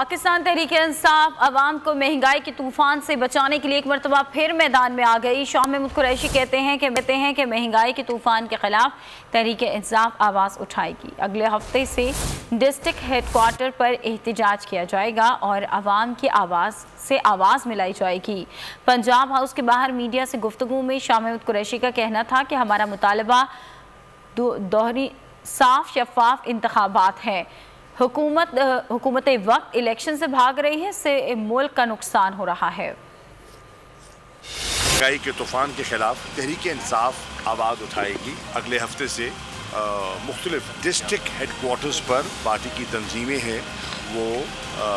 पाकिस्तान तहरीक इंसाफ आवाम को महँगाई के तूफ़ान से बचाने के लिए एक मरतबा फिर मैदान में आ गई। शाह महमूद कुरैशी कहते हैं कि कहते हैं कि महँगाई के तूफ़ान के खिलाफ तहरीक इंसाफ आवाज़ उठाएगी। अगले हफ़्ते से डिस्ट्रिक्ट हेडकोार्टर पर एहतजाज किया जाएगा और आवाम की आवाज़ से आवाज़ मिलाई जाएगी। पंजाब हाउस के बाहर मीडिया से गुफ्तु में शाह महमूद कुरैशी का कहना था कि हमारा मुतालबा दोहरी साफ़ शफाफ इंतबात है। हुकूमत हुकूमत वक्त इलेक्शन से भाग रही है से मुल्क का नुकसान हो रहा है। महँगाई के तूफ़ान के खिलाफ तहरीक इंसाफ आवाज़ उठाएगी। अगले हफ़्ते से मुख्तलिफ़ डिस्ट्रिक्ट हेडकोार्टर्स पर पार्टी की तंजीमें हैं। वो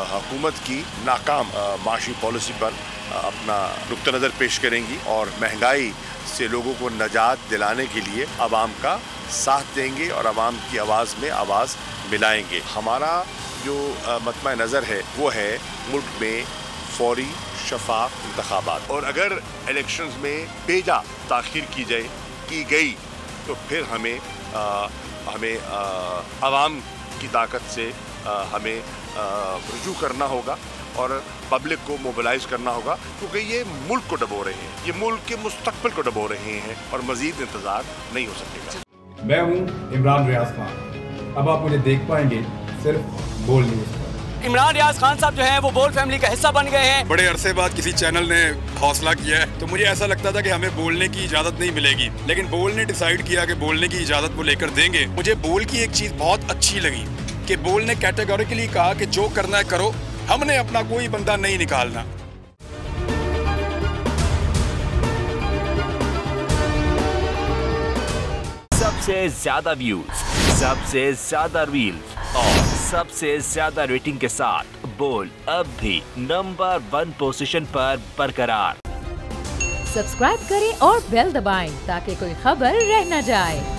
हकूमत की नाकाम माशी पॉलिसी पर अपना नुक़ नज़र पेश करेंगी और महँगाई से लोगों को नजात दिलाने के लिए आवाम का साथ देंगे और आवाम की आवाज़ में आवाज़ मिलाएँगे। हमारा जो मतम नज़र है, वो है मुल्क में फौरी शफाफ इंतबात और अगर इलेक्शन में बेजा ताखिर की जाए, की गई तो फिर हमें हमें आवाम की ताकत से हमें रजू करना होगा और पब्लिक को मोबिलाइज करना होगा, क्योंकि ये मुल्क को डबो रहे हैं। ये मुल्क के मुस्तबिल को डबो रहे हैं और मजीद इंतज़ार नहीं हो सकेगा। मैं हूँ इमरान रियाज खान। अब आप मुझे देख पाएँगे सिर्फ़ बोल न्यूज़ इमरान रियाज खान साहब जो है वो बोल फैमिली का हिस्सा बन गए हैं। बड़े अरसे बाद किसी चैनल ने हौसला किया है। तो मुझे ऐसा लगता था कि हमें बोलने की इजाज़त नहीं मिलेगी। लेकिन बोल ने डिसाइड किया कि बोलने की इजाज़त वो लेकर देंगे। मुझे बोल की एक चीज़ बहुत अच्छी लगी कि बोल ने कैटेगोरिकली कहा कि जो करना है करो। हमने अपना कोई बंदा नहीं निकालना। सबसे ज़्यादा व्यूज़ सबसे ज़्यादा रील्स और सबसे ज़्यादा रेटिंग के साथ बोल अब भी नंबर वन पोजीशन पर बरकरार। सब्सक्राइब करें और बेल दबाएँ ताकि कोई खबर रह न जाए।